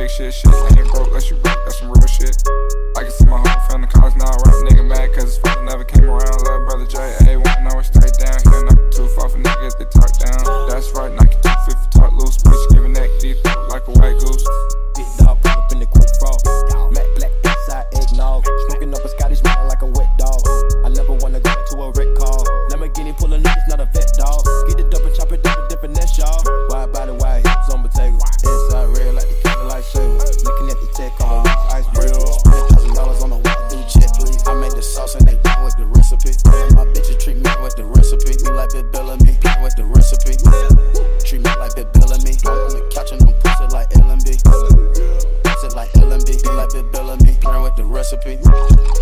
fake shit, shit. I ain't broke unless you broke, that's some real shit. I can see my whole family cause now rap nigga mad cause his father never came around. Love brother J, A1, now it's straight down here. Not too far for niggas, they talk down. That's right, Nike 250 talk loose, bitch, giving that deep like a white goose. with the recipe. My bitches treat me with the recipe. Me like me. Bellamy with the recipe. Treat me like they Bill me. I'm on the couch and I'm pussy like LMB. Pussy like LMB. Me like Bill me. Playing with the recipe.